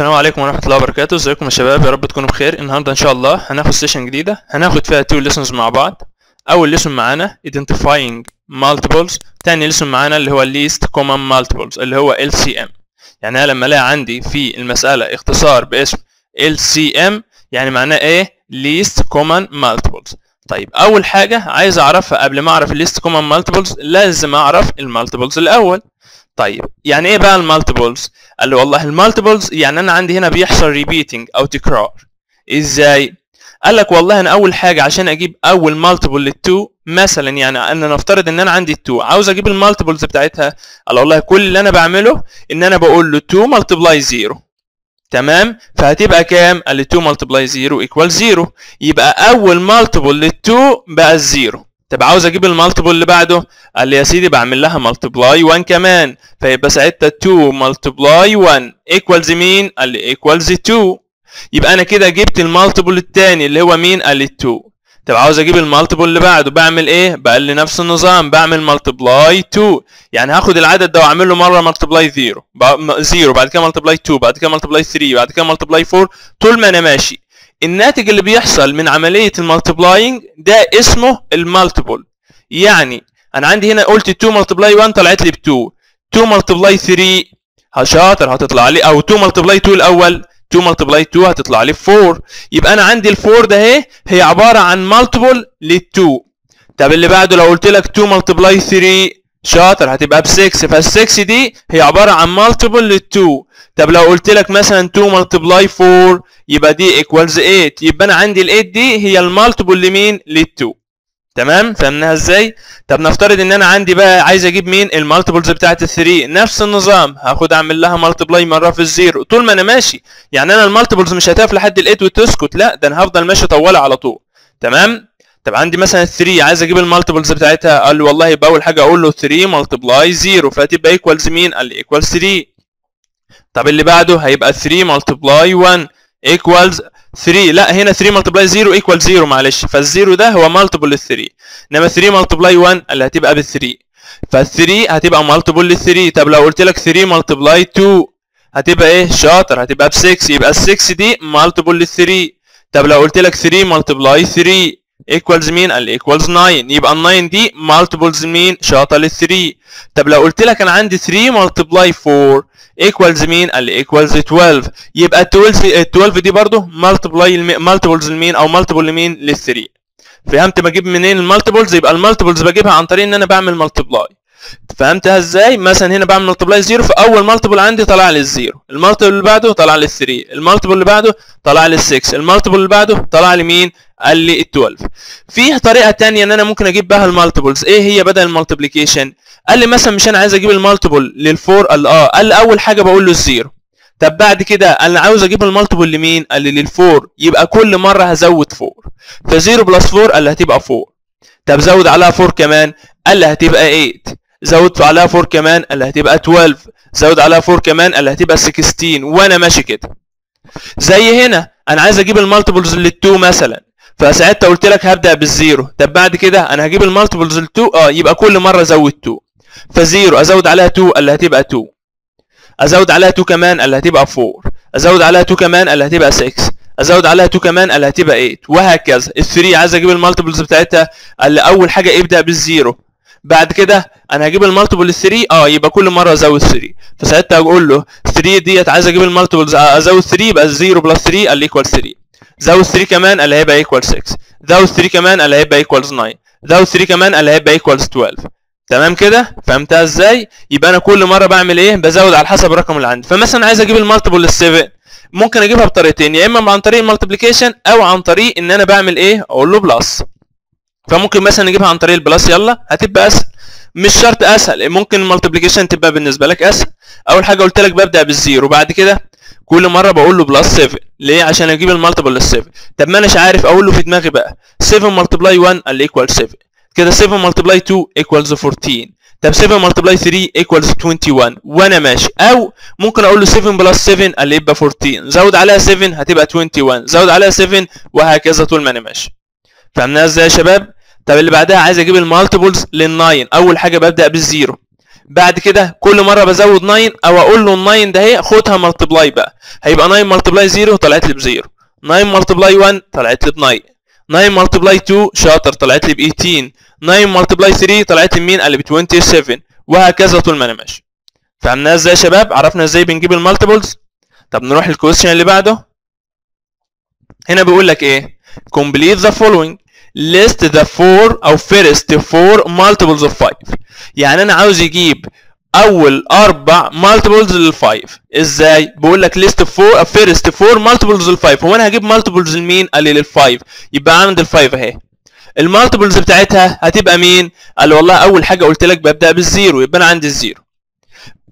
السلام عليكم ورحمة الله وبركاته. ازيكم يا شباب؟ يا رب تكونوا بخير. النهاردة إن شاء الله هناخد session جديدة. هناخد فيها two lessons مع بعض. أول lesson معانا identifying multiples. تاني lesson معانا اللي هو least common multiples اللي هو LCM يعني أنا لما ألاقي عندي في المسألة اختصار باسم LCM يعني معناه إيه؟ least common multiples. طيب أول حاجة عايز أعرفها قبل ما أعرف least common multiples لازم أعرف ال multiples الأول. طيب يعني إيه بقى ال multiples؟ قال لي والله ال multiples يعني أنا عندي هنا بيحصل repeating أو تكرار. إزاي؟ قال لك والله أنا أول حاجة عشان أجيب أول multiple لل two مثلا يعني أنا نفترض إن أنا عندي ال two عاوز أجيب ال multiples بتاعتها قال والله كل اللي أنا بعمله إن أنا بقول له 2 multiply 0 تمام؟ فهتبقى كام؟ قال لي 2 multiply 0 equal 0 يبقى أول multiple لل2 بقى ال zero طب عاوز أجيب ال multiple اللي بعده؟ قال لي يا سيدي بعمل لها multiply 1 كمان. فيبقى ساعتها 2 multiply 1 equals مين؟ قال لي equals 2 يبقى أنا كده جبت ال multiple الثاني اللي هو مين؟ قال لي 2 طب عاوز أجيب ال multiple اللي بعده بعمل إيه؟ بقى لي نفس النظام بعمل multiply 2 يعني هاخد العدد ده واعمل له مرة multiply 0 0 بعد كده multiply 2 بعد كده multiply 3 بعد كده multiply 4 طول ما أنا ماشي. الناتج اللي بيحصل من عملية ال multiplying ده اسمه ال multiple. يعني أنا عندي هنا قلت 2 multiply 1 طلعت لي ب 2 2 multiply 3 شاطر هتطلع لي أو 2 multiply 2 الأول 2 multiply 2 هتطلع لي 4 يبقى أنا عندي ال 4 ده اهي هي عبارة عن multiple لل 2 طب اللي بعده لو قلت لك 2 multiply 3 شاطر هتبقى ب 6 فال 6 دي هي عبارة عن multiple لل 2 طب لو قلت لك مثلا 2 multiply 4 يبقى دي equals 8 يبقى أنا عندي ال 8 دي هي ال multiple لمين لل 2 تمام؟ فهمناها إزاي؟ طب نفترض إن أنا عندي بقى عايز أجيب مين؟ ال multiples بتاعت ال 3 نفس النظام. هاخد أعمل لها multiply مرة في ال zero. طول ما أنا ماشي. يعني أنا ال multiples مش هتقف لحد ال 8 وتسكت. لا ده أنا هفضل ماشي طوالي على طول. تمام؟ طب عندي مثلا 3 عايز أجيب ال multiples بتاعتها. قال لي والله يبقى اول حاجة أقول له 3 multiply 0 فهتبقى equals مين قال لي equal 3 طب اللي بعده؟ هيبقى 3 multiply 1 equals 3 لا هنا 3 multiply 0 equal 0 معلش. فال zero ده هو multiple لل 3 إنما 3 multiply 1 اللي هتبقى بال 3 فال 3 هتبقى multiple لل 3 طب لو قلت لك 3 multiply 2 هتبقى إيه؟ شاطر. هتبقى ب 6 يبقى ال 6 دي multiple لل 3 طب لو قلت لك 3 multiply 3 equals مين قال equals 9 يبقى ال 9 دي multiples مين شاطر لل 3 طب لو قلت لك أنا عندي 3 multiply 4 equals مين قال equals 12 يبقى ال 12 12 دي برضو multiply multiples لمين أو multiple لمين لل 3 فهمت بجيب منين ال multiples يبقى ال multiples بجيبها عن طريق إن أنا بعمل multiply فهمتها إزاي؟ مثلا هنا بعمل multiply 0 فأول multiple عندي طلع لي ال zero ال multiple اللي بعده طلع لي ال 3 ال multiple اللي بعده طلع لي ال 6 ال multiple اللي بعده طلع لي مين قال لي ال 12 في طريقة ثانية إن أنا ممكن أجيب بها ال multiples إيه هي بدل ال multiplication قال لي مثلا مش أنا عايز أجيب ال multiple لل4 قال آه. قال لي أول حاجة بقول له ال zero. طب بعد كده أنا عاوز أجيب ال multiple لمين؟ قال لي لل4 يبقى كل مرة هزود 4 ف0 plus 4 قال لي هتبقى 4 طب زود عليها 4 كمان قال لي هتبقى 8 زود عليها 4 كمان قال لي هتبقى 12 زود عليها 4 كمان قال لي هتبقى 16 وأنا ماشي كده. زي هنا أنا عايز أجيب ال multiples لل2 مثلا. فساعتها قلت لك هبدأ بال zero. طب بعد كده أنا هجيب ال multiples لل2 آه يبقى كل مرة أزود 2 ف zero أزود عليها 2 اللي هتبقى 2 أزود عليها 2 كمان اللي هتبقى 4 أزود عليها 2 كمان اللي هتبقى 6 أزود عليها 2 كمان اللي هتبقى 8 وهكذا. ال 3 عايز أجيب ال multiples بتاعتها اللي أول حاجة ابدا بال zero. بعد كده أنا هجيب ال multiple لل 3 آه يبقى كل مرة أزود 3 فساعتها أقول له 3 ديت عايز أجيب ال multiples أزود 3 يبقى 0 plus 3 اللي equal 3 زود 3 كمان اللي هيبقى equal 6 زود 3 كمان اللي هيبقى equal 9 زود 3 كمان اللي هيبقى equal 12 تمام كده؟ فهمتها إزاي؟ يبقى أنا كل مرة بعمل إيه؟ بزود على حسب الرقم اللي عندي. فمثلا عايز أجيب ال multiple لل 7 ممكن أجيبها بطريقتين يا إما عن طريق ال multiplication أو عن طريق إن أنا بعمل إيه؟ أقول له plus فممكن مثلا نجيبها عن طريق ال plus يلا هتبقى أسهل. مش شرط أسهل ممكن ال multiplication تبقى بالنسبة لك أسهل. أول حاجة قلت لك ببدأ بال zero. بعد كده كل مرة بقول له plus 7 ليه؟ عشان أجيب ال multiple لل 7 طب ما اناش عارف أقول له في دماغي بقى. 7 multiply 1 اللي equal 7 كده 7 multiply 2 equals 14 طب 7 multiply 3 equals 21 وأنا ماشي. أو ممكن أقول له 7 plus 7 اللي يبقى 14 زود عليها 7 هتبقى 21 زود عليها 7 وهكذا طول ما أنا ماشي. فهمناها إزاي يا شباب؟ طب اللي بعدها عايز أجيب ال multiples لل9 أول حاجة ببدأ بال zero بعد كده كل مرة بزود 9 أو أقول له ال 9 ده اهي خدها multiply بقى. هيبقى 9 multiply 0 طلعت لي ب zero. 9 multiply 1 طلعت لي ب 9 9 multiply 2 شاطر طلعت لي ب 18 9 multiply 3 طلعت لي مين؟ قال لي ب 27 وهكذا طول ما أنا ماشي. فهمناها إزاي يا شباب؟ عرفنا إزاي بنجيب ال multiples طب نروح لل question اللي بعده. هنا بيقول لك إيه؟ complete the following. List the four أو first four multiples of 5 يعني أنا عاوز يجيب أول أربع multiples لل 5 إزاي؟ بقول لك list four first four multiples لل 5 هو أنا هجيب multiples لمين؟ قال لي لل 5 يبقى عند ال 5 أهي. ال multiples بتاعتها هتبقى مين؟ قال والله أول حاجة قلت لك ببدأ بال zero يبقى أنا عندي ال zero.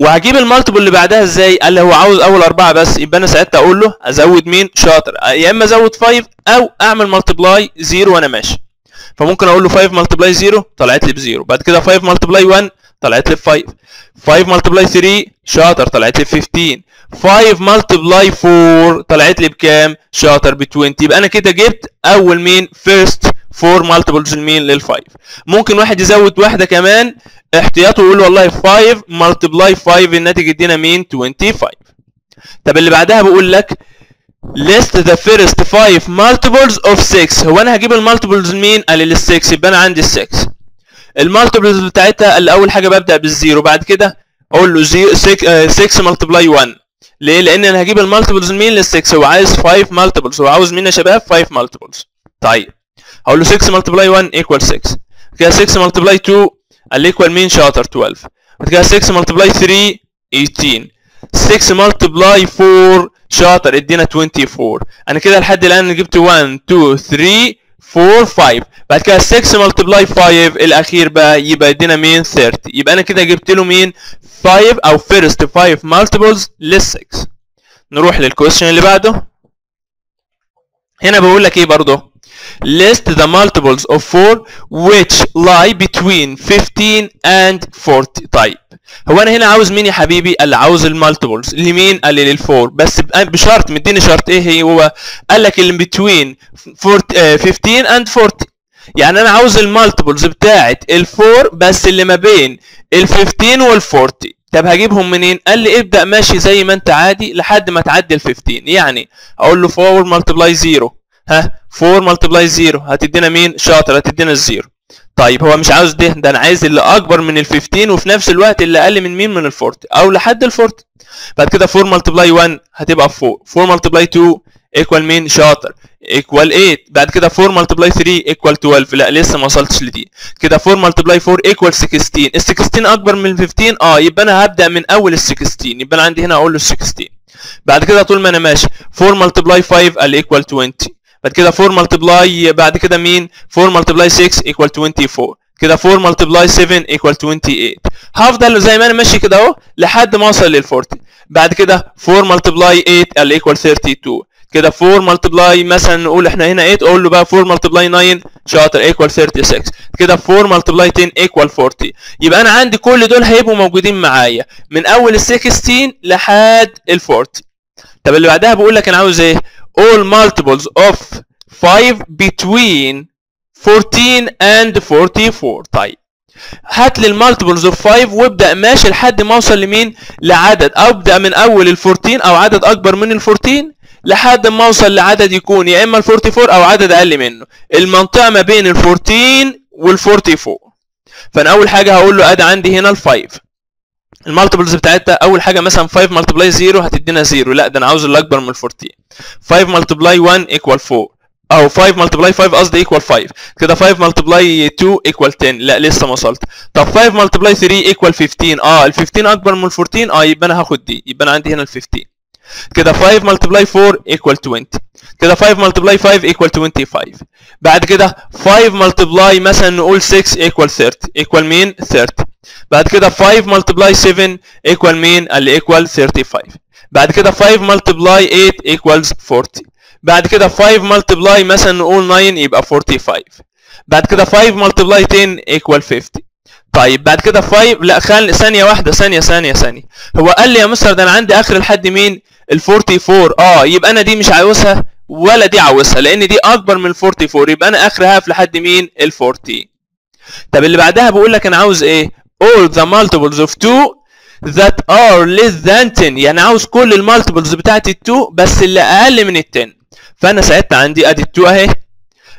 وهجيب ال multiple اللي بعدها إزاي؟ قال لي هو عاوز أول أربعة بس يبقى أنا ساعتها أقول له أزود مين؟ شاطر. يا إما أزود 5 أو أعمل multiply 0 وأنا ماشي. فممكن أقول له 5 multiply 0 طلعت لي ب zero. بعد كده 5 multiply 1 طلعت لي ب 5 5 multiply 3 شاطر طلعت لي ب 15 5 multiply 4 طلعت لي بكام؟ شاطر ب 20 يبقى أنا كده جبت أول مين؟ first 4 multiples لمين لل 5 ممكن واحد يزود واحدة كمان احتياطه يقول والله 5 multiply 5 الناتج يدينا مين 25 طب اللي بعدها بقول لك list the first 5 multiples of 6 هو أنا هجيب ال multiples لمين قال لي 6 يبقى أنا عندي 6 ال multiples بتاعتها اللي أول حاجة ببدأ بال zero بعد كده أقول له 6 multiply 1 ليه؟ لأن أنا هجيب ال multiples لمين لل 6 هو عايز 5 multiples هو عاوز مين يا شباب؟ 5 multiples طيب. هقول له 6 multiply 1 equal 6 كده 6 multiply 2 قال لي equal مين شاطر 12 بعد كده 6 multiply 3 18 6 multiply 4 شاطر ادينا 24 أنا كده لحد الآن جبت 1 2 3 4 5 بعد كده 6 multiply 5 الأخير بقى يبقى ادينا مين 30 يبقى أنا كده جبت له مين 5 أو first 5 multiples لل 6 نروح لل question اللي بعده. هنا بقول لك إيه برضه؟ List the multiples of 4 which lie between 15 and 40 طيب هو أنا هنا عاوز مين يا حبيبي؟ اللي عاوز ال multiples لمين قال لي لل4 بس بشرط مديني شرط إيه؟ هي هو قال لك اللي between 15 and 40 يعني أنا عاوز ال multiples بتاعه ال4 بس اللي ما بين ال15 وال40 طب هجيبهم منين؟ قال لي ابدأ ماشي زي ما أنت عادي لحد ما تعدي ال 15 يعني أقول له 4 multiply 0 ها؟ 4 multiply 0 هتدينا مين؟ شاطر. هتدينا ال zero. طيب هو مش عاوز ده. ده أنا عايز اللي أكبر من ال 15 وفي نفس الوقت اللي أقل من مين من ال 40 أو لحد ال 40 بعد كده 4 multiply 1 هتبقى 4 4 multiply 2 equal مين؟ شاطر. equal 8 بعد كده 4 multiply 3 equal 12 لا لسه ما وصلتش لدي. كده 4 multiply 4 equal 16 ال 16 أكبر من ال 15 آه يبقى أنا هبدأ من أول ال 16 يبقى أنا عندي هنا أقول له 16 بعد كده طول ما أنا ماشي 4 multiply 5 قال equal 20 بعد كده 4 multiply بعد كده مين؟ 4 multiply 6 equal 24 كده 4 multiply 7 equal 28 هفضل زي ما أنا ماشي كده أهو لحد ما أوصل لل 40 بعد كده 4 multiply 8 قال equal 32 كده 4 multiply مثلا نقول إحنا هنا 8 أقول له بقى 4 multiply 9 شاطر equal 36 كده 4 multiply 10 equal 40 يبقى أنا عندي كل دول هيبقوا موجودين معايا من أول ال 16 لحد ال 40 طب اللي بعدها بقول لك أنا عاوز إيه؟ All multiples of 5 between 14 and 44 طيب. هات لي ال multiples of 5 وابدأ ماشي لحد ما أوصل لمين؟ لعدد. أبدأ من أول ال 14 أو عدد أكبر من ال 14 لحد ما أوصل لعدد يكون يا إما ال 44 أو عدد أقل منه. المنطقة ما بين ال 14 وال 44 فأنا أول حاجة هقول له ادي عندي هنا ال 5 ال multiples بتاعتها أول حاجة مثلا 5 multiply 0 هتدينا 0 لا ده أنا عاوز اللي أكبر من ال 14 5 multiply 1 equal 4 أو 5 multiply 5 قصدي equal 5 كده 5 multiply 2 equal 10 لا لسه ما وصلت. طب 5 multiply 3 equal 15 آه ال 15 أكبر من ال 14 آه يبقى أنا هاخد دي. يبقى أنا عندي هنا ال 15 كده 5 multiply 4 equal 20 كده 5 multiply 5 equal 25 بعد كده 5 multiply مثلا نقول 6 equal 30 equal مين 30 بعد كده 5 multiply 7 equal مين اللي equal 35 بعد كده 5 multiply 8 equals 40 بعد كده 5 multiply مثلا نقول 9 يبقى 45 بعد كده 5 multiply 10 equal 50 طيب بعد كده 5 لا خل ثانية واحدة ثانية ثانية ثانية. هو قال لي يا مستر ده أنا عندي آخر لحد مين ال 44 آه يبقى أنا دي مش عاوزها ولا دي عاوزها لأن دي أكبر من ال 44 يبقى أنا آخرها لحد مين ال 40 طب اللي بعدها بقول لك أنا عاوز إيه؟ All the multiples of 2 that are less than 10 يعني عاوز كل ال multiples بتاعت ال 2 بس اللي أقل من ال 10 فأنا ساعتها عندي أدي ال 2 أهي.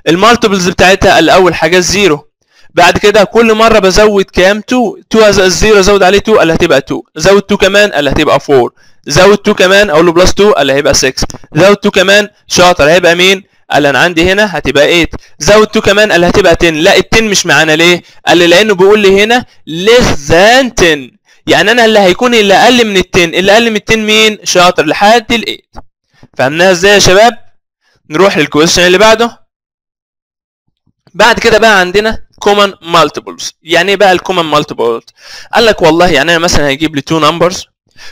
ال multiples بتاعتها الأول حاجة ال zero بعد كده كل مرة بزود كام 2 2 ال zero ازود عليه 2 اللي هتبقى 2 زود 2 كمان اللي هتبقى 4 زود 2 كمان أقول له plus 2 اللي هيبقى 6 زود 2 كمان شاطر هيبقى مين؟ قال أنا عندي هنا هتبقى 8 زود 2 كمان اللي هتبقى 10 لا ال 10 مش معانا. ليه؟ قال لي لأنه بيقول لي هنا less than 10 يعني أنا اللي هيكون اللي أقل من ال 10 اللي أقل من ال 10 مين؟ شاطر. لحد ال 8 فهمناها إزاي يا شباب؟ نروح لل question اللي بعده. بعد كده بقى عندنا common multiples. يعني إيه بقى ال common multiples قال لك والله يعني أنا مثلا هيجيب لي two numbers.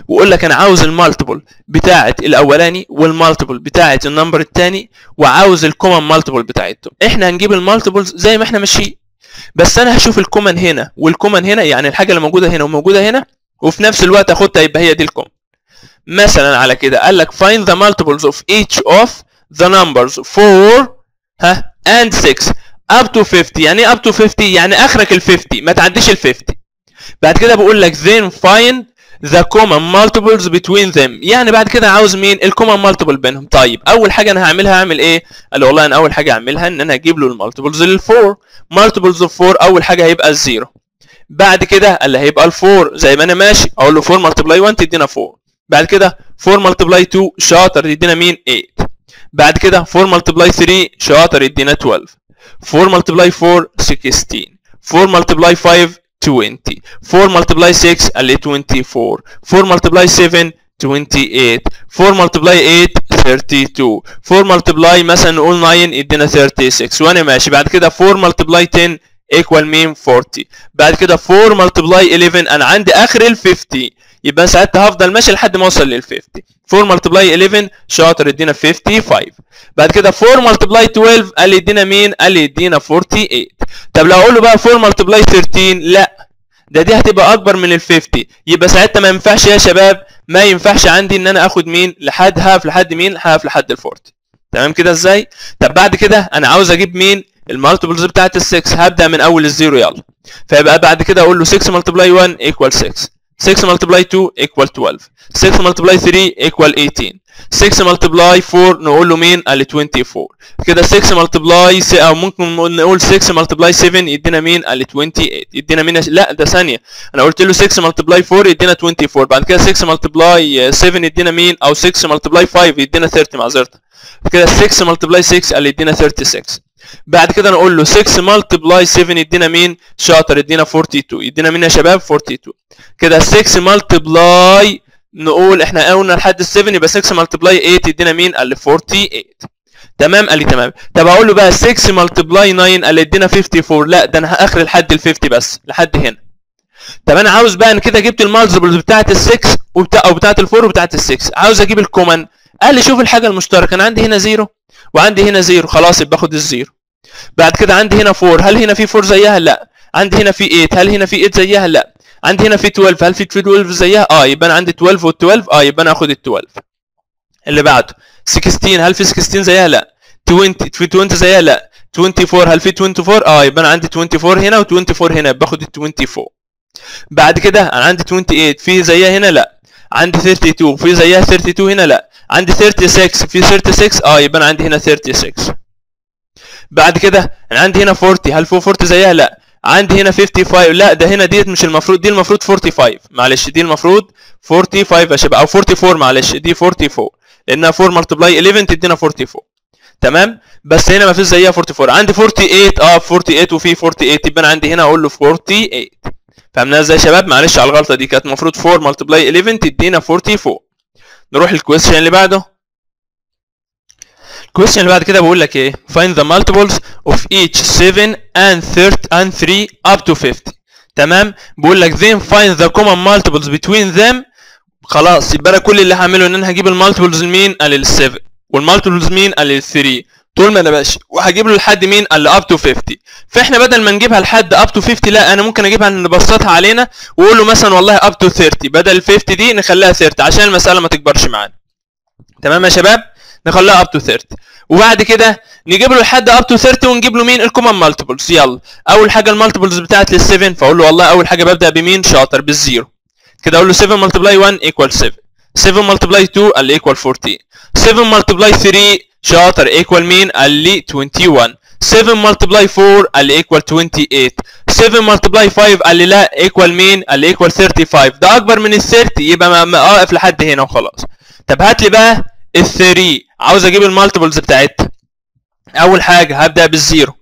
ويقول لك أنا عاوز المالتيبل بتاعه الأولاني وال multiple بتاعه ال number الثاني وعاوز ال common multiple بتاعتهم. إحنا هنجيب ال multiples زي ما إحنا ماشيين. بس أنا هشوف ال common هنا وال common هنا يعني الحاجة اللي موجودة هنا وموجودة هنا وفي نفس الوقت أخدها يبقى هي دي ال common. مثلا على كده قال لك find the multiples of each of the numbers 4 ها and 6 up to 50 يعني إيه up to 50 يعني آخرك ال 50 ما تعديش ال 50 بعد كده بقول لك then find the common multiples between them. يعني بعد كده عاوز مين؟ ال common multiple بينهم. طيب أول حاجة أنا هعملها هعمل إيه؟ قال والله أنا أول حاجة هعملها إن أنا هجيب له ال multiples لل 4 multiples of 4 أول حاجة هيبقى ال zero بعد كده اللي هيبقى ال 4 زي ما أنا ماشي أقول له 4 multiply 1 تدينا 4 بعد كده 4 multiply 2 شاطر يدينا مين؟ 8 بعد كده 4 multiply 3 شاطر يدينا 12 4 multiply 4 16 4 multiply 5 20 4 multiply 6 اللي 24 4 multiply 7 28 4 multiply 8 32 4 multiply مثلا نقول 9 يدينا 36 وأنا ماشي؟ بعد كده 4 multiply 10 equal مين 40 بعد كده 4 multiply 11 أنا عندي آخر ال 50 يبقى ساعتها هفضل ماشي لحد ما اوصل لل 50 4 multiply 11 شاطر يدينا 55 بعد كده 4 multiply 12 قال لي يدينا مين؟ قال لي يدينا 48 طب لو أقول له بقى 4 multiply 13 لا. ده دي هتبقى اكبر من ال 50 يبقى ساعتها ما ينفعش يا شباب ما ينفعش عندي ان أنا اخد مين؟ لحد هقف لحد مين؟ هقف لحد ال 40 تمام كده إزاي؟ طب بعد كده أنا عاوز أجيب مين؟ ال multiples بتاعت ال 6 هبدأ من أول ال zero يلا. فيبقى بعد كده أقول له 6 multiply 1 equal 6 6 multiply 2 equal 12 6 multiply 3 equal 18 6 multiply 4 نقول له مين؟ قال لي 24 كده 6 multiply أو ممكن نقول 6 multiply 7 يدينا مين؟ قال لي 28 يدينا مين لا ده ثانية. أنا قلت له 6 multiply 4 يدينا 24 بعد كده 6 multiply 7 يدينا مين؟ أو 6 multiply 5 يدينا 30 معذره كده 6 multiply 6 قال يدينا 36 بعد كده نقول له 6 multiply 7 يدينا مين؟ شاطر يدينا 42 يدينا مين يا شباب؟ 42 كده 6 multiply نقول إحنا قلنا لحد ال 7 يبقى 6 multiply 8 يدينا مين؟ قال لي 48 تمام؟ قال لي تمام. طب أقول له بقى 6 multiply 9 قال لي ادينا 54 لا ده أنا اخر لحد ال 50 بس لحد هنا. طب أنا عاوز بقى أنا كده جبت ال multiples بتاعت ال 6 وبتاع أو بتاعت ال 4 وبتاعت ال 6 عاوز أجيب ال common قال لي شوف الحاجة المشتركة. أنا عندي هنا 0 وعندي هنا 0 خلاص يبقى باخد ال zero بعد كده عندي هنا 4 هل هنا في 4 زيها؟ لا. عندي هنا في 8 هل هنا في 8 زيها؟ لا. عندي هنا في 12 هل في 12 زيها؟ آه يبقى أنا عندي 12 وال 12 آه يبقى أنا هاخد ال 12 اللي بعده. 16 هل في 16 زيها؟ لا. 20 في 20 زيها؟ لا. 24 هل في 24 آه يبقى أنا عندي 24 هنا و24 هنا. باخد ال 24 بعد كده أنا عندي 28 في زيها هنا؟ لا. عندي 32 في زيها 32 هنا؟ لا. عندي 36 في 36 آه يبقى أنا عندي هنا 36 بعد كده أنا عندي هنا 40 هل في 40 زيها؟ لا. عندي هنا 55 لا ده هنا ديت مش المفروض. دي المفروض 45 معلش دي المفروض 45 يا شباب أو 44 معلش. دي 44 لأنها 4 multiply 11 تدينا 44 تمام؟ بس هنا ما فيش زيها 44 عندي 48 آه 48 وفي 48 يبقى أنا عندي هنا أقول له 48 فهمناها إزاي يا شباب؟ معلش على الغلطة دي. كانت المفروض 4 multiply 11 تدينا 44 نروح ال question اللي بعده. ال question اللي بعد كده بقول لك إيه؟ Find the multiples of each 7 and 3 and 3 up to 50 تمام؟ بقول لك then find the common multiples between them. خلاص يبقى أنا كل اللي هعمله إن أنا هجيب ال multiples مين؟ قال لل 7 وال multiples مين؟ قال لل 3 طول ما أنا ماشي. وهجيب له لحد مين؟ قال له up to 50 فإحنا بدل ما نجيبها لحد up to 50 لا أنا ممكن أجيبها نبسطها علينا وأقول له مثلا والله up to 30 بدل ال 50 دي نخليها 30 عشان المسألة ما تكبرش معانا. تمام يا شباب؟ نخليها up to 30 وبعد كده نجيب له لحد up to 30 ونجيب له مين؟ ال common multiples يلا. أول حاجة ال multiples بتاعت لل7 فأقول له والله أول حاجة ببدأ بمين؟ شاطر بال zero. كده أقول له 7 multiply 1 equal 7 7 multiply 2 قال لي equal 14 7 multiply 3 شاطر equal مين؟ قال لي 21 7 multiply 4 قال لي equal 28 7 multiply 5 قال لي لا equal مين؟ قال لي equal 35 ده أكبر من ال 30 يبقى اقف لحد هنا وخلاص. طب هات لي بقى ال 3 عاوز أجيب ال multiples بتاعتها. اول حاجة هبدأ بال zero.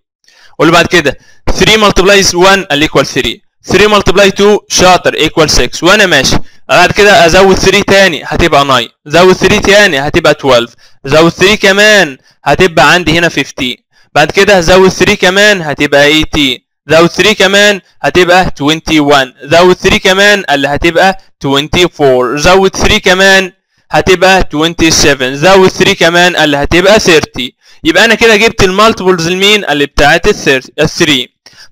له بعد كده. 3 multiplies 1 قال لي equal 3 3 multiply 2 شاطر equal 6 وأنا ماشي. بعد كده ازود 3 تاني هتبقى 9 زود 3 تاني هتبقى 12 زود 3 كمان هتبقى عندي هنا 15 بعد كده زود 3 كمان هتبقى 18 زود 3 كمان هتبقى 21 زود 3 كمان اللي هتبقى 24 زود 3 كمان هتبقى 27 زود 3 كمان اللي هتبقى 30 يبقى أنا كده جبت ال multiples المين اللي بتاعت ال 3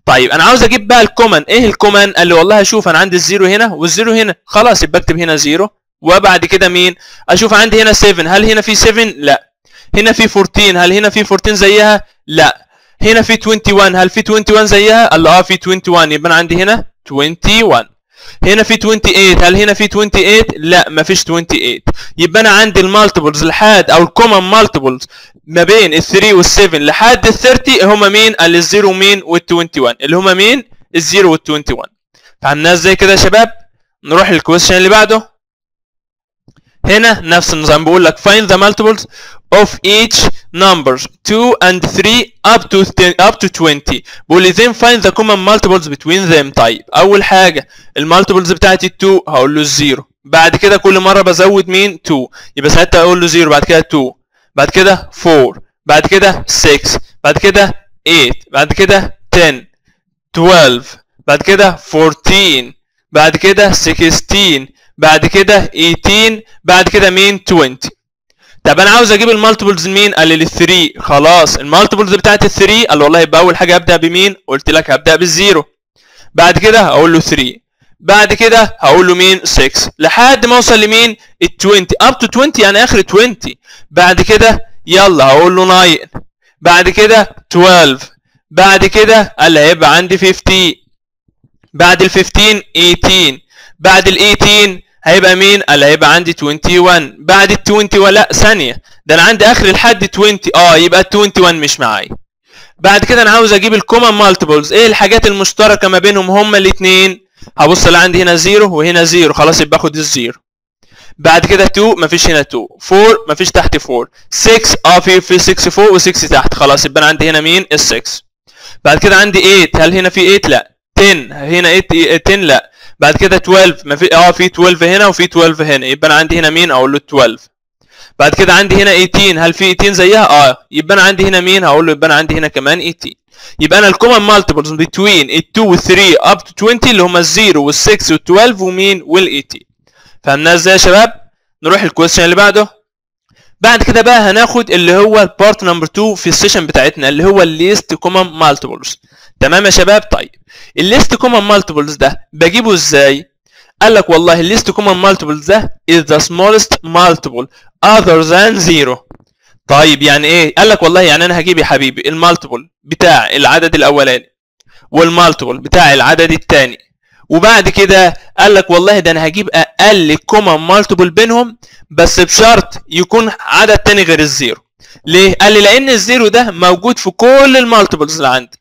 طيب أنا عاوز أجيب بقى ال common إيه ال common قال لي والله أشوف أنا عندي ال zero هنا وال zero هنا. خلاص يبقى أكتب هنا zero وبعد كده مين؟ أشوف عندي هنا 7 هل هنا في 7 لا. هنا في 14 هل هنا في 14 زيها؟ لا. هنا في 21 هل في 21 زيها؟ قال لي آه في 21 يبقى أنا عندي هنا 21 هنا في 28 هل هنا في 28 لا مفيش 28 يبقى أنا عندي ال multiples لحد أو ال common multiples ما بين ال 3 وال 7 لحد ال 30 هما مين؟ اللي ال zero مين؟ وال 21 اللي هما مين؟ ال zero وال 21 فهمناها إزاي كده يا شباب؟ نروح لل question اللي بعده. هنا نفس النظام بيقول لك find the multiples of each numbers 2 and 3 up to 10 up to 20 بيقول لي then find the common multiples between them. طيب أول حاجة ال multiples بتاعتي 2 هقول له ال zero بعد كده كل مرة بزود مين؟ 2 يبقى ساعتها أقول له 0 بعد كده 2 بعد كده 4 بعد كده 6 بعد كده 8 بعد كده 10 12 بعد كده 14 بعد كده 16 بعد كده 18 بعد كده مين؟ 20 طب أنا عاوز أجيب ال multiples مين؟ قال لي 3 خلاص ال multiples بتاعت ال 3 قال والله يبقى أول حاجة أبدأ بمين؟ قلت لك هبدأ بال zero بعد كده هقول له 3 بعد كده هقول له مين؟ 6 لحد ما أوصل لمين؟ ال 20 up to 20 يعني آخر 20 بعد كده يلا هقول له 9 بعد كده 12 بعد كده قال لي هيبقى عندي 15 بعد ال 15 18 بعد ال 18 هيبقى مين؟ قال هيبقى عندي 21 بعد ال 21 لا ثانية. ده أنا عندي آخر لحد 20 آه يبقى ال 21 مش معايا. بعد كده أنا عاوز أجيب ال common multiples إيه الحاجات المشتركة ما بينهم؟ هما الاثنين هبص الاقي عندي هنا 0 وهنا 0 خلاص يبقى آخد ال zero بعد كده 2 مفيش هنا 2 4 مفيش تحت 4 6 آه في في 6 فوق و6 تحت. خلاص يبقى أنا عندي هنا مين؟ ال 6 بعد كده عندي 8 هل هنا في 8 لا. 10 هنا 8 10 لا. بعد كده 12 ما في آه في 12 هنا وفي 12 هنا. يبقى أنا عندي هنا مين؟ أقول له 12 بعد كده عندي هنا 18 هل في 18 زيها؟ آه. يبقى أنا عندي هنا مين؟ هقول له يبقى أنا عندي هنا كمان 18 يبقى أنا ال common multiples بين ال 2 وال 3 up to 20 اللي هم ال 0 وال 6 وال 12 ومين؟ وال 18 فهمناها إزاي يا شباب؟ نروح ال question اللي بعده. بعد كده بقى هناخد اللي هو ال part number 2 في ال session بتاعتنا اللي هو ال least common multiples تمام يا شباب؟ طيب. ال least common multiples ده. بجيبه إزاي؟ قال لك والله ال least common multiples ده is the smallest multiple other than zero. طيب يعني إيه؟ قال لك والله يعني أنا هجيب يا حبيبي ال multiple بتاع العدد الأولاني وال multiple بتاع العدد الثاني وبعد كده قال لك والله ده أنا هجيب أقل common multiple بينهم بس بشرط يكون عدد تاني غير ال zero. ليه؟ قال لي لأن ال zero ده موجود في كل ال multiples اللي عندي.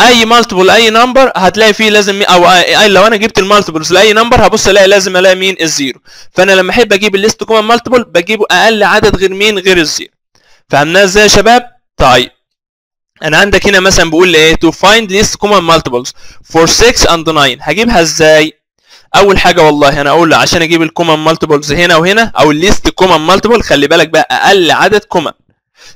أي multiple أي number هتلاقي فيه لازم أو أي لو أنا جبت ال multiples لأي number هبص ألاقي لازم ألاقي مين ال zero فأنا لما أحب أجيب ال least common multiple بجيبه أقل عدد غير مين غير ال zero فهمناها إزاي يا شباب؟ طيب. أنا عندك هنا مثلا بيقول لي إيه to find least common multiples for 6 and 9 هجيبها إزاي؟ أول حاجة والله أنا أقول له عشان أجيب ال common multiples هنا وهنا أو ال least common multiple خلي بالك بقى أقل عدد common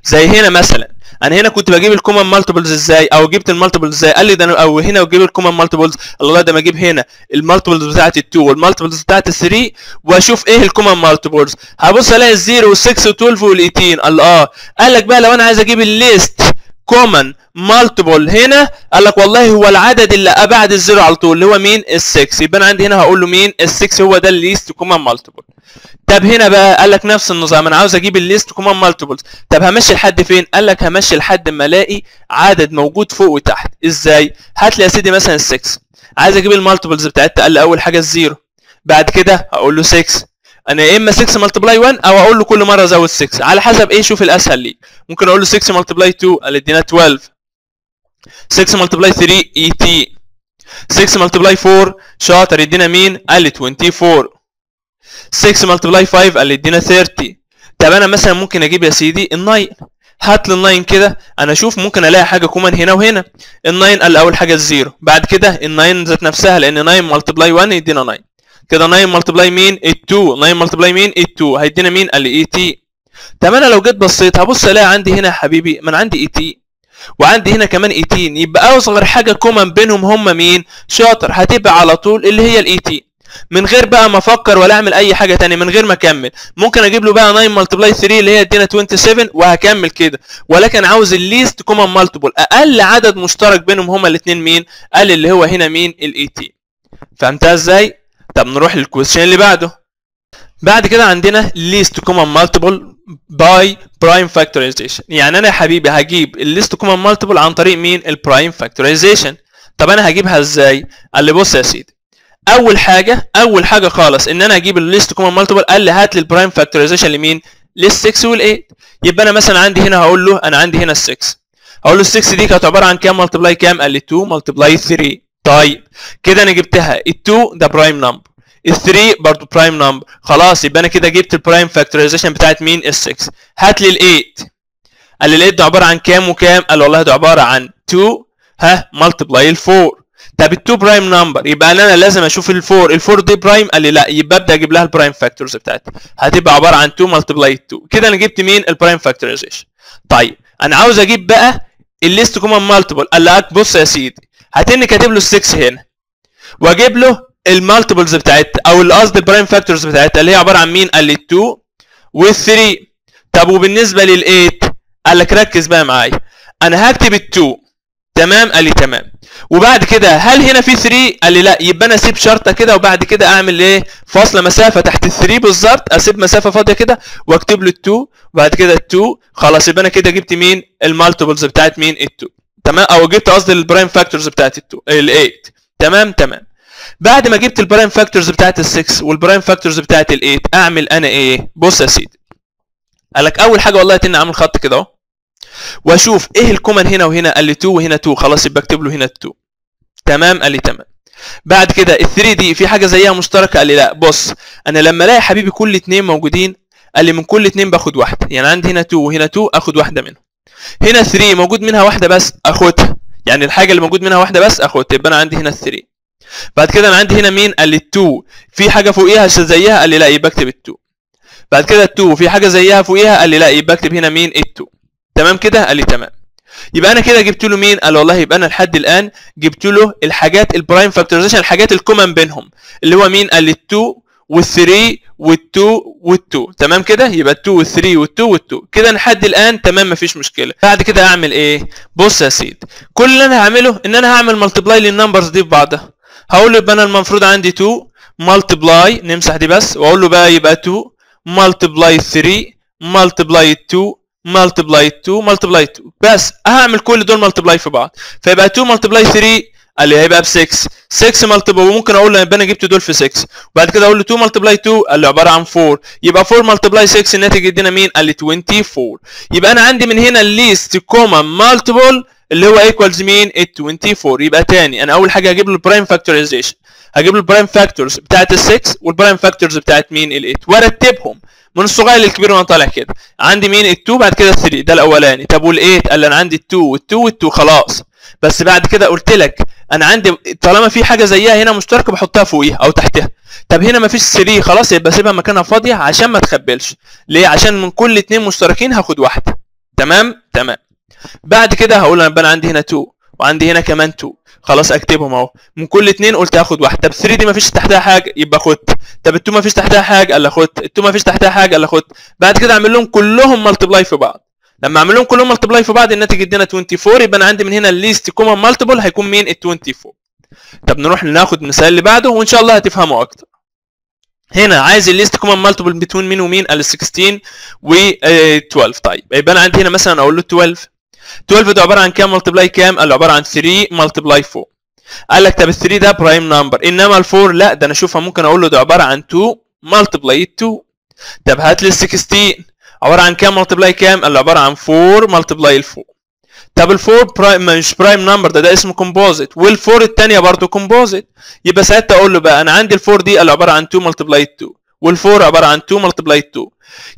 زي هنا مثلا. أنا هنا كنت بجيب ال common multiples إزاي؟ أو جبت ال multiples إزاي؟ قال لي ده أنا أو هنا وجيب ال common multiples. الله ده ما أجيب هنا ال multiples بتاعت ال 2 وال multiples بتاعت ال 3 واشوف إيه ال common multiples. هبص الاقي ال 0 وال 6 وال 12 وال 18 الله آه. قال لك بقى لو أنا عايز أجيب ال least common multiple هنا. قال لك والله هو العدد اللي بعد ال zero على طول اللي هو مين؟ ال6 يبقى أنا عندي هنا هقول له مين ال6 هو ده ال least common multiple طب هنا بقى قال لك نفس النظام. أنا عاوز أجيب ال least common multiples طب همشي لحد فين؟ قال لك همشي لحد ما الاقي عدد موجود فوق وتحت. إزاي؟ هات لي يا سيدي مثلا ال6 عايز أجيب ال multiples بتاعتها. قال لي أول حاجة ال zero بعد كده هقول له 6 أنا يا إما 6 multiply 1 أو أقول له كل مرة زود 6 على حسب إيه شوف الأسهل لي. ممكن أقول له 6 multiply 2 قال ادينا 12 6 multiply 3 eighteen 6 multiply 4 شاطر يدينا مين؟ قال لي 24 6 multiply 5 قال لي ادينا 30 طب أنا مثلا ممكن أجيب يا سيدي ال9 هات لي ال9 كده. أنا أشوف ممكن ألاقي حاجة common هنا وهنا. ال9 قال أول حاجة ال zero بعد كده ال9 ذات نفسها لأن 9 multiply 1 يدينا 9 كده 9 multiply مين 2 9 multiply مين 2 هيدينا مين قال لي eighteen طب أنا لو جيت بصيت هبص ألاقي عندي هنا يا حبيبي ما أنا عندي eighteen وعندي هنا كمان 18 يبقى اصغر حاجة common بينهم هم مين؟ شاطر. هتبقى على طول اللي هي ال eighteen من غير بقى ما أفكر ولا أعمل أي حاجة تانية من غير ما أكمل. ممكن أجيب له بقى 9 multiply 3 اللي هي ادينا 27 وهكمل كده. ولكن عاوز ال least common multiple أقل عدد مشترك بينهم هما الاثنين مين؟ قال اللي هو هنا مين؟ ال eighteen فهمتها إزاي؟ طب نروح لل question اللي بعده. بعد كده عندنا least common multiple by prime factorization. يعني أنا يا حبيبي هجيب ال least common multiple عن طريق مين؟ ال prime factorization. طب أنا هجيبها إزاي؟ قال لي بص يا سيدي أول حاجة أول حاجة خالص إن أنا أجيب ال least common multiple قال لي هات لي ال prime factorization لمين؟ لل6 وال8 يبقى أنا مثلا عندي هنا هقول له أنا عندي هنا ال6 هقول له ال6 دي كانت عبارة عن كام؟ multiply كام؟ قال لي 2 multiply 3 طيب كده أنا جبتها ال2 ده prime number ال3 برضه prime number خلاص يبقى أنا كده جبت ال prime factorization بتاعت مين؟ ال6 هات لي ال8 قال لي ال8 ده عبارة عن كام وكام؟ قال والله ده عبارة عن 2 ها multiply ال4 طب ال2 prime number يبقى أنا لازم أشوف ال4 ال4 دي prime قال لي لا يبقى أبدأ أجيب لها ال prime factors بتاعتها هتبقى عبارة عن 2 multiply 2 كده أنا جبت مين؟ ال prime factorization طيب أنا عاوز أجيب بقى ال least common multiple قال لك بص يا سيدي هتني كاتب له ال6 هنا. وأجيب له ال multiples بتاعتها أو قصدي ال prime factors بتاعتها اللي هي عبارة عن مين؟ قال لي 2 وال3 طب وبالنسبة لل8 قال لك ركز بقى معايا. أنا هكتب ال2 تمام؟ قال لي تمام. وبعد كده هل هنا في 3 قال لي لا. يبقى أنا أسيب شرطة كده وبعد كده أعمل إيه؟ فاصلة مسافة تحت ال 3 بالظبط. أسيب مسافة فاضية كده وأكتب له ال2 وبعد كده ال2 خلاص يبقى أنا كده جبت مين؟ ال multiples بتاعت مين؟ ال2 تمام؟ أو جبت قصدي ال prime factors بتاعت ال2 ال8 تمام؟ تمام. بعد ما جبت ال prime factors بتاعت ال6 وال prime factors بتاعت ال8 أعمل أنا إيه؟ بص يا سيدي. قال لك أول حاجة والله تاني عامل خط كده أهو. وأشوف إيه الكومن هنا وهنا؟ قال لي 2 وهنا 2 خلاص يبقى اكتب له هنا 2 تمام؟ قال لي تمام. بعد كده ال 3 دي في حاجة زيها مشتركة؟ قال لي لا. بص أنا لما ألاقي حبيبي كل اثنين موجودين قال لي من كل اثنين باخد واحدة. يعني عندي هنا 2 وهنا 2 آخد واحدة منهم. هنا 3 موجود منها واحدة بس أخدها. يعني الحاجة اللي موجود منها واحدة بس أخدها. يبقى أنا عندي هنا 3 بعد كده أنا عندي هنا مين؟ قال لي 2 في حاجة فوقيها زيها؟ قال لي لا يبقى اكتب ال 2 بعد كده ال 2 في حاجة زيها فوقيها؟ قال لي لا يبقى اكتب هنا مين؟ ال 2 تمام كده؟ قال لي تمام. يبقى أنا كده جبت له مين؟ قال والله يبقى أنا لحد الآن جبت له الحاجات ال prime factorization الحاجات ال common بينهم. اللي هو مين؟ قال لي ال2 وال3 وال2 وال2 تمام كده؟ يبقى ال2 وال3 وال2 وال2 كده لحد الآن تمام مفيش مشكلة. بعد كده أعمل إيه؟ بص يا سيدي كل اللي أنا هعمله إن أنا هعمل multiply لل numbers دي في بعضها هقول له يبقى أنا المفروض عندي 2 multiply نمسح دي بس وأقول له بقى يبقى 2 multiply 3 multiply 2 multiply 2 multiply 2 بس هعمل كل دول multiply في بعض. فيبقى 2 multiply 3 قال لي هيبقى ب 6 6 multiply وممكن أقول له يبقى أنا جبت دول في 6 وبعد كده أقول له 2 multiply 2 قال لي عبارة عن 4 يبقى 4 multiply 6 الناتج يدينا مين؟ قال لي 24 يبقى أنا عندي من هنا ال least common multiple اللي هو equals مين ال 24 يبقى تاني. أنا أول حاجة هجيب له ال prime factorization هجيب له ال prime factors بتاعت ال 6 وال prime factors بتاعت مين ال 8 وأرتبهم. من الصغير للكبير وأنا طالع كده. عندي مين ال2 بعد كده ال3 ده الأولاني. طب وال8 قال لي أنا عندي ال2 وال2 وال2 خلاص. بس بعد كده قلت لك أنا عندي طالما في حاجة زيها هنا مشتركة بحطها فوقيها أو تحتها. طب هنا مفيش 3 خلاص يبقى سيبها مكانها فاضية عشان ما تتلخبطش. ليه؟ عشان من كل اتنين مشتركين هاخد واحدة. تمام؟ تمام. بعد كده هقول أنا أنا عندي هنا 2 وعندي هنا كمان 2 خلاص أكتبهم أهو. من كل اتنين قلت هاخد واحد. طب 3 دي مفيش تحتها حاجة يبقى خدت طب ال2 مفيش تحتها حاجة قال خدت ال2 مفيش تحتها حاجة قال خدت بعد كده أعمل لهم كلهم multiply في بعض. لما أعمل لهم كلهم multiply في بعض الناتج يدينا 24 يبقى أنا عندي من هنا ال least common multiple هيكون مين؟ ال 24 طب نروح ناخد المثال اللي بعده وإن شاء الله هتفهموا أكتر. هنا عايز ال least common multiple between مين ومين؟ ال 16 و 12 طيب يبقى أنا عندي هنا مثلا أقول له 12 12 ده عبارة عن كام multiply كام؟ قال له عبارة عن 3 multiply 4 قال لك طب ال 3 ده prime number إنما ال 4 لا ده أنا أشوفها ممكن أقول له ده عبارة عن 2 multiply 2 طب هات لي ال 16 عبارة عن كام multiply كام؟ قال له عبارة عن 4 multiply ال 4 طب ال 4 prime مش prime number ده ده اسمه composite وال 4 الثانية برضه composite يبقى ساعتها أقول له بقى أنا عندي ال 4 دي قال له عبارة عن 2 multiply 2 وال 4 عبارة عن 2 ملتبلاي 2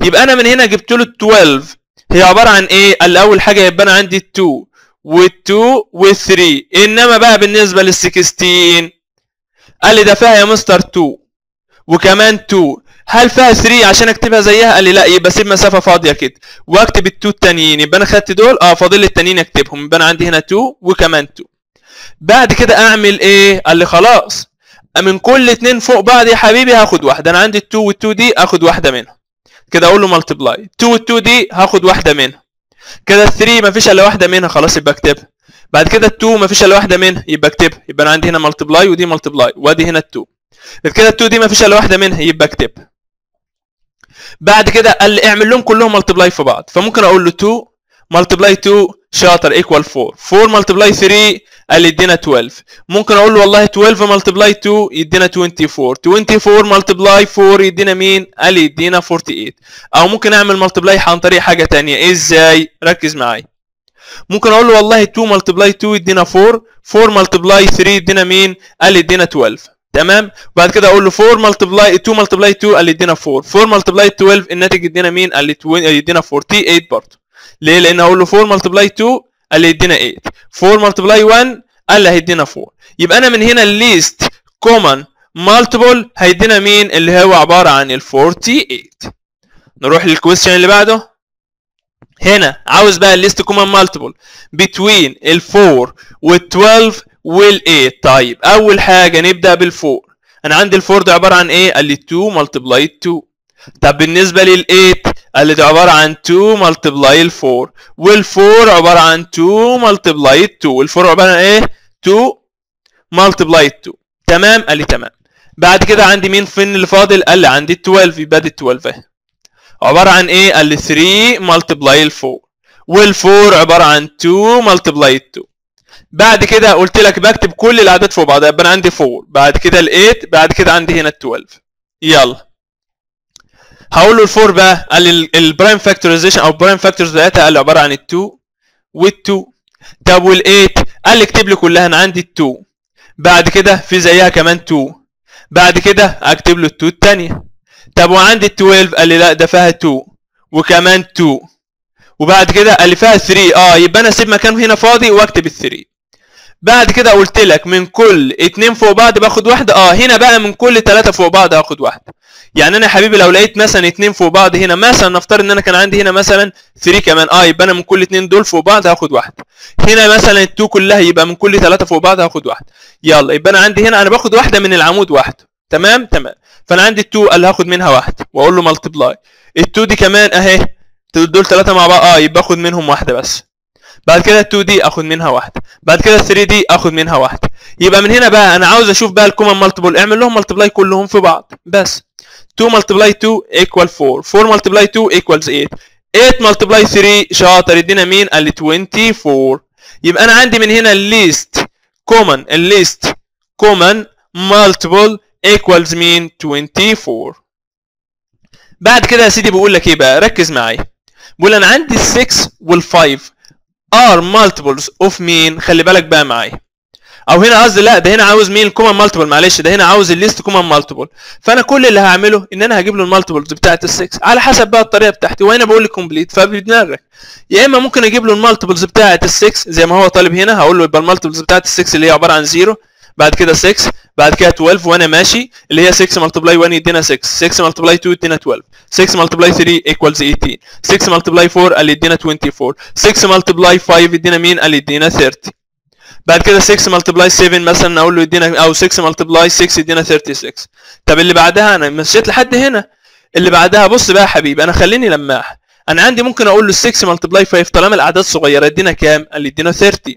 يبقى أنا من هنا جبت له ال 12 هي عبارة عن إيه؟ قال اول حاجة يبقى أنا عندي ال 2 وال2 وال3 إنما بقى بالنسبة لل 16 قال لي ده فيها يا مستر 2 وكمان 2 هل فيها 3 عشان أكتبها زيها؟ قال لي لا يبقى سيب مسافه فاضية كده وأكتب ال2 التانيين. يبقى أنا خدت دول؟ آه فاضل لي التانيين أكتبهم. يبقى أنا عندي هنا 2 وكمان 2 بعد كده أعمل إيه؟ قال لي خلاص. من كل اتنين فوق بعض يا حبيبي هاخد واحدة. أنا عندي ال2 وال2 دي آخد واحدة منهم. كده أقول له multiply 2 وال2 دي هاخد واحدة منها. كده ال3 مفيش إلا واحدة منها خلاص يبقى اكتبها. بعد كده ال2 مفيش إلا واحدة منها يبقى اكتبها. يبقى أنا عندي هنا multiply ودي multiply وأدي هنا ال2 بعد كده ال2 دي مفيش إلا واحدة منها يبقى اكتبها. بعد كده قال لي اعمل لهم كلهم multiply في بعض. فممكن أقول له 2 multiply 2 شاطر equal 4 4 multiply 3 قال لي ادينا 12 ممكن أقول له والله 12 multiply 2 يدينا 24 24 multiply 4 يدينا مين؟ قال لي يدينا 48 أو ممكن أعمل multiply عن طريق حاجة ثانية إزاي؟ ركز معايا ممكن أقول له والله 2 multiply 2 يدينا 4 4 multiply 3 يدينا مين؟ قال لي يدينا 12 تمام؟ وبعد كده أقول له 4 multiply 2 multiply 2 قال لي يدينا 4 4 multiply 12 الناتج يدينا مين؟ قال لي يدينا 48 برضه. ليه؟ لأن أقول له 4 multiply 2 قال لي يدينا 8 4 multiply 1 قال لي هيدينا 4 يبقى أنا من هنا ال least common multiple هيدينا مين؟ اللي هو عبارة عن ال 48 نروح لل question اللي بعده. هنا عاوز بقى ال least common multiple between ال 4 وال 12 وال 8 طيب أول حاجة نبدأ بال 4 أنا عندي ال 4 ده عبارة عن إيه؟ قال لي 2 multiply 2 طب بالنسبة لل 8 قال لي ده عبارة عن 2 multiply ال 4 وال 4 عبارة عن 2 multiply 2 وال 4 عبارة عن إيه؟ 2 multiply 2 تمام؟ قال لي تمام. بعد كده عندي مين فين اللي فاضل؟ قال لي عندي 12 يبقى دي 12 اهي. عبارة عن إيه؟ قال لي 3 multiply ال 4 وال 4 عبارة عن 2 multiply 2 بعد كده قلت لك بكتب كل الاعداد فوق بعضها. يبقى أنا عندي 4 بعد كده ال 8 بعد كده عندي هنا ال 12 يلا. هقول له ال 4 بقى. قال لي ال prime factorization أو ال prime factors بتاعتها قال لي عبارة عن ال 2 وال 2 طب وال 8 قال لي اكتب لي كلها أنا عندي ال 2 بعد كده في زيها كمان 2 بعد كده اكتب له ال 2 الثانية طب وعندي ال 12 قال لي لا ده فيها 2 وكمان 2 وبعد كده قال لي فيها 3 آه يبقى أنا أسيب مكان هنا فاضي وأكتب ال 3 بعد كده قلت لك من كل اتنين فوق بعض باخد واحدة. آه هنا بقى من كل ثلاثة فوق بعض هاخد واحدة. يعني أنا يا حبيبي لو لقيت مثلا اتنين فوق بعض هنا مثلا نفترض إن أنا كان عندي هنا مثلا 3 كمان. آه يبقى أنا من كل اتنين دول فوق بعض هاخد واحدة هنا مثلا ال two كلها يبقى من كل ثلاثة فوق بعض هاخد واحدة يلا يبقى أنا عندي هنا أنا باخد واحدة من العمود واحدة تمام؟ تمام. فأنا عندي ال two اللي هاخد منها واحدة وأقول له multiply ال two دي كمان أهي دول ثلاثة مع بعض. آه يبقى آخد منهم واحدة بس. بعد كده ال2 دي أخد منها واحدة بعد كده ال3 دي أخد منها واحدة يبقى من هنا بقى أنا عاوز أشوف بقى ال common multiple اعمل لهم multiply كلهم في بعض. بس. 2 multiply 2 equal 4 4 multiply 2 equals 8 8 multiply 3 شاطر. يدينا مين؟ قال لي 24 يبقى أنا عندي من هنا ال least common ال least common multiple equals مين 24 بعد كده يا سيدي بقول لك إيه بقى؟ ركز معايا بقول أنا عندي ال 6 وال 5 are multiples of مين خلي بالك بقى معايا أو هنا قصدي لا ده هنا عاوز مين؟ ال common multiple. معلش ده هنا عاوز ال least common multiple. فأنا كل اللي هعمله إن أنا هجيب له ال multiples بتاعت ال6 على حسب بقى الطريقة بتاعتي وهنا بقول لي complete فبدماغك يا إما ممكن أجيب له ال multiples بتاعت ال6 زي ما هو طالب هنا هقول له يبقى ال multiples بتاعت ال6 اللي هي عبارة عن 0 بعد كده 6 بعد كده 12 وأنا ماشي اللي هي 6 multiply 1 يدينا 6 6 multiply 2 يدينا 12 6 multiply 3 equals 18 6 multiply 4 قال يدينا 24 6 multiply 5 يدينا مين؟ قال يدينا 30 بعد كده 6 multiply 7 مثلا أقول له يدينا أو 6 multiply 6 يدينا 36 طب اللي بعدها أنا مشيت لحد هنا. اللي بعدها بص بقى يا حبيبي أنا خليني لماح. أنا عندي ممكن أقول له 6 multiply 5 طالما الأعداد صغيرة يدينا كام؟ قال لي يدينا 30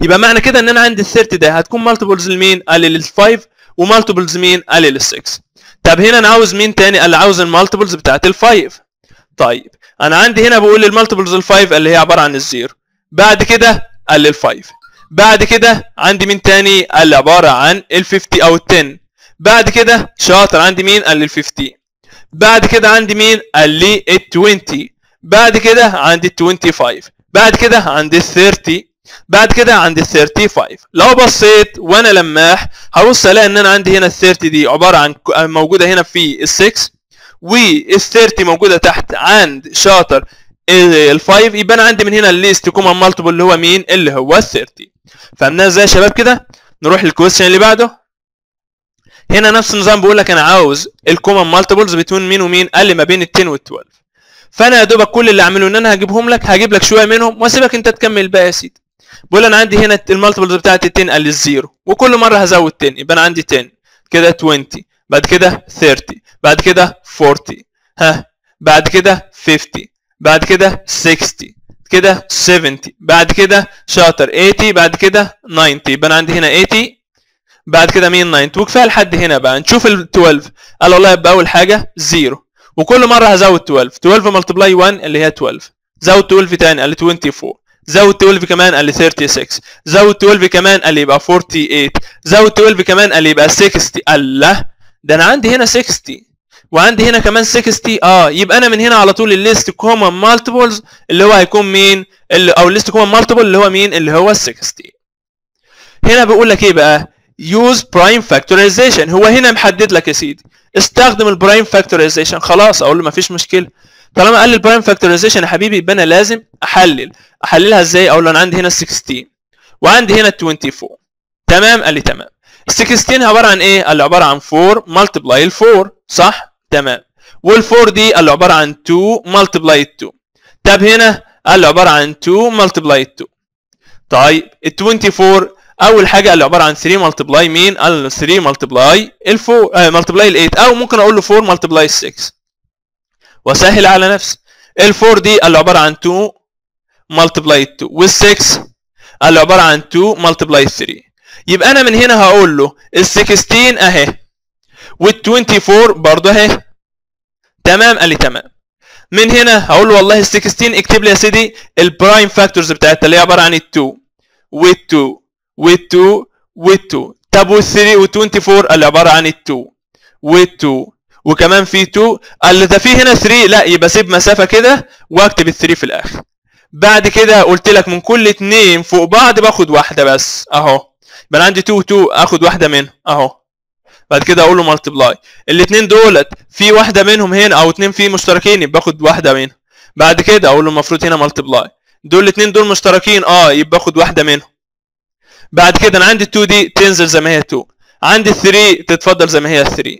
يبقى معنى كده إن أنا عندي ال 30 ده هتكون multiples لمين؟ قال لي لل 5 و multiples مين؟ قال لي لل 6 طب هنا أنا عاوز مين تاني؟ قال لي عاوز ال multiples بتاعت ال 5 طيب أنا عندي هنا بقول ال multiples ال 5 اللي هي عبارة عن ال zero. بعد كده قال لي ال 5 بعد كده عندي مين تاني؟ قال لي عبارة عن ال 15 أو ال 10 بعد كده شاطر عندي مين؟ ال 15 بعد كده عندي مين؟ قال لي ال 20 بعد كده عندي ال 25 بعد كده عندي ال 30 بعد كده عندي ال 35 لو بصيت وأنا لماح هبص ألاقي إن أنا عندي هنا ال 30 دي عبارة عن موجودة هنا في ال 6 وال 30 موجودة تحت. عند شاطر. ال 5 يبقى أنا عندي من هنا ال least common multiple اللي هو مين؟ اللي هو ال 30 فهمناها إزاي يا شباب كده؟ نروح لل question اللي بعده. هنا نفس النظام بيقول لك أنا عاوز ال common multiples between مين ومين قال لي ما بين ال 10 وال 12 فأنا يا دوبك كل اللي أعمله إن أنا هجيبهم لك هجيب لك شوية منهم وأسيبك أنت تكمل الباقي يا سيدي. بقول أنا عندي هنا ال multiples بتاعت ال 10 قال لي ال zero وكل مرة هزود 10 يبقى أنا عندي 10 كده 20 بعد كده 30 بعد كده 40 ها؟ بعد كده 50 بعد كده 60 كده 70 بعد كده شاطر 80 بعد كده 90 يبقى أنا عندي هنا 80 بعد كده مين 90 وكفاية لحد هنا بقى. نشوف ال 12 قال والله يبقى أول حاجة 0 وكل مرة هزود 12 12 multiply 1 اللي هي 12 زود 12 تاني قال لي 24 زود 12 كمان قال لي 36 زود 12 كمان قال يبقى 48 زود 12 كمان قال يبقى 60 الله! ده أنا عندي هنا 60 وعندي هنا كمان 60 آه يبقى أنا من هنا على طول ال least common multiples اللي هو هيكون مين؟ اللي أو ال least common multiple اللي هو مين؟ اللي هو ال 60 هنا بيقول لك إيه بقى؟ use prime factorization. هو هنا محدد لك يا سيدي. استخدم ال prime factorization خلاص أقول له مفيش مشكلة. طالما قال لي ال prime factorization يا حبيبي يبقى أنا لازم أحلل. أحللها إزاي؟ أقول له أنا عندي هنا 16 وعندي هنا 24 تمام؟ قال لي تمام. ال 16 عبارة عن إيه؟ قال لي عبارة عن 4 multiply ال 4 صح؟ تمام. وال 4 دي قال لي عبارة عن 2 multiply 2 طب هنا قال لي عبارة عن 2 multiply 2 طيب ال 24 أول حاجة قال لي عبارة عن 3 multiply مين قال له 3 multiply ال 4 آه multiply ال 8 أو ممكن أقول له 4 multiply 6 وأسهل على نفسي. ال 4 دي قال له عبارة عن 2 multiply 2 وال 6 قال له عبارة عن 2 multiply 3 يبقى أنا من هنا هقول له ال 16 أهي. وال 24 برضه اهي. تمام؟ قال لي تمام. من هنا هقول له والله ال 16 اكتب لي يا سيدي ال prime factors بتاعتها اللي هي عبارة عن ال 2 وال 2 وال 2 وال 2 طب وال 3 وال 24 اللي عبارة عن ال 2 وال 2 وكمان في 2 قال ده في هنا 3 لا يبقى سيب مسافة كده واكتب ال 3 في الآخر. بعد كده قلت لك من كل اتنين فوق بعض باخد واحدة بس. أهو. يبقى أنا عندي 2 2 آخد واحدة منهم. أهو. بعد كده أقول له ملتبلاي الاثنين دولت في واحدة منهم هنا أو اتنين في مشتركين يبقى باخد واحدة منهم. بعد كده أقول له المفروض هنا ملتبلاي دول الاثنين دول مشتركين آه يبقى باخد واحدة منهم. بعد كده أنا عندي 2 دي تنزل زي ما هي 2 عندي 3 تتفضل زي ما هي 3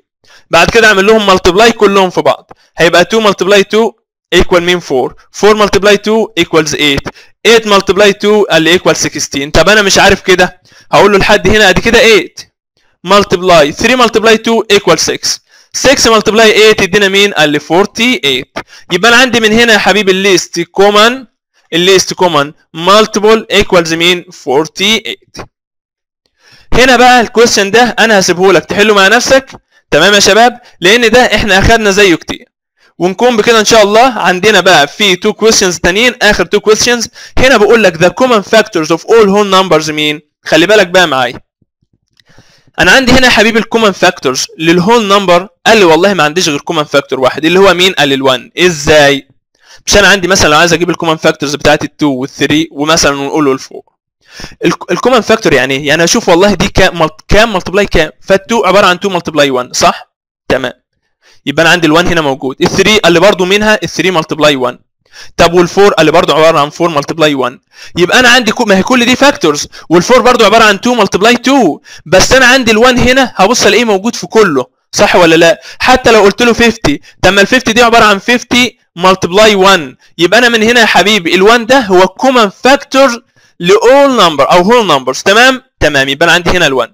بعد كده أعمل لهم multiply كلهم في بعض. هيبقى 2 multiply 2 equal مين 4 4 multiply 2 equals 8 8 multiply 2 قال لي equal 16 طب أنا مش عارف كده. هقول له لحد هنا أدي كده 8 multiply 3 multiply 2 equal 6 6 multiply 8 يدينا مين؟ قال لي 48 يبقى أنا عندي من هنا يا حبيبي ال least common ال least common multiple equals مين؟ 48 هنا بقى ال question ده أنا هسيبه لك تحله مع نفسك. تمام يا شباب؟ لأن ده إحنا أخدنا زيه كتير. ونكون بكده إن شاء الله. عندنا بقى في two questions تانيين آخر two questions هنا بقول لك the common factors of all whole numbers مين؟ خلي بالك بقى معايا. أنا عندي هنا يا حبيبي ال common factors لل whole number قال لي والله ما عنديش غير common factor واحد اللي هو مين؟ قال لي ال1 إزاي؟ مش أنا عندي مثلا لو عايز أجيب ال common factors بتاعت ال2 وال3 ومثلا نقول له ال4 ال common factor يعني إيه يعني أشوف والله دي كام كام multiply كام؟ فال2 عبارة عن 2 multiply 1 صح؟ تمام. يبقى أنا عندي ال1 هنا موجود. ال3 اللي برضو منها ال3 multiply 1 طب وال4 اللي برضو عبارة عن 4 multiply 1 يبقى أنا عندي. ما هي كل دي factors وال4 برضو عبارة عن 2 multiply 2 بس أنا عندي ال1 هنا هبص ألاقيه موجود في كله. صح ولا لا؟ حتى لو قلت له 50 طب ما ال 50 دي عبارة عن 50 multiply 1 يبقى أنا من هنا يا حبيبي ال1 ده هو common factor ل whole number أو whole numbers تمام؟ تمام. يبقى أنا عندي هنا ال1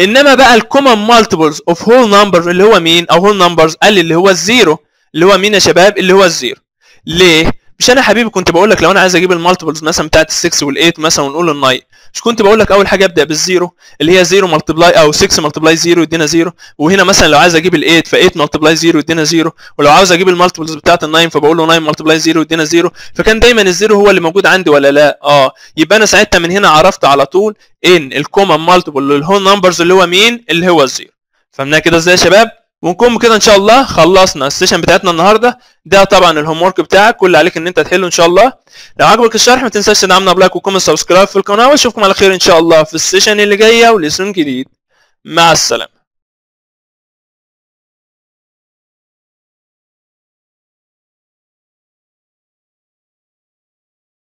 إنما بقى ال common multiples of whole number اللي هو مين؟ أو whole numbers قال لي اللي هو ال zero اللي هو مين يا شباب؟ اللي هو ال zero ليه؟ مش أنا حبيبي كنت بقول لك لو أنا عايز أجيب ال multiples مثلا بتاعت ال6 وال8 مثلا ونقول ال9 مش كنت بقول لك أول حاجة أبدأ بال zero اللي هي 0 multiply أو 6 multiply 0 يدينا 0 وهنا مثلا لو عايز أجيب ال8 ف8 multiply 0 يدينا 0 ولو عاوز أجيب ال multiples بتاعت ال9 فبقول له 9 multiply 0 يدينا 0 فكان دايما ال zero هو اللي موجود عندي ولا لا؟ آه. يبقى أنا ساعتها من هنا عرفت على طول إن ال common multiple لل whole numbers اللي هو مين؟ اللي هو ال zero. فهمناها كده إزاي يا شباب؟ ونكون كده إن شاء الله. خلصنا ال session بتاعتنا النهارده. ده طبعا ال homework بتاعك كل عليك إن أنت تحله إن شاء الله. لو عجبك الشرح ما تنساش تدعمنا ب like و comment subscribe في القناة وأشوفكم على خير إن شاء الله في ال session اللي جاية و lesson جديد. مع السلامة.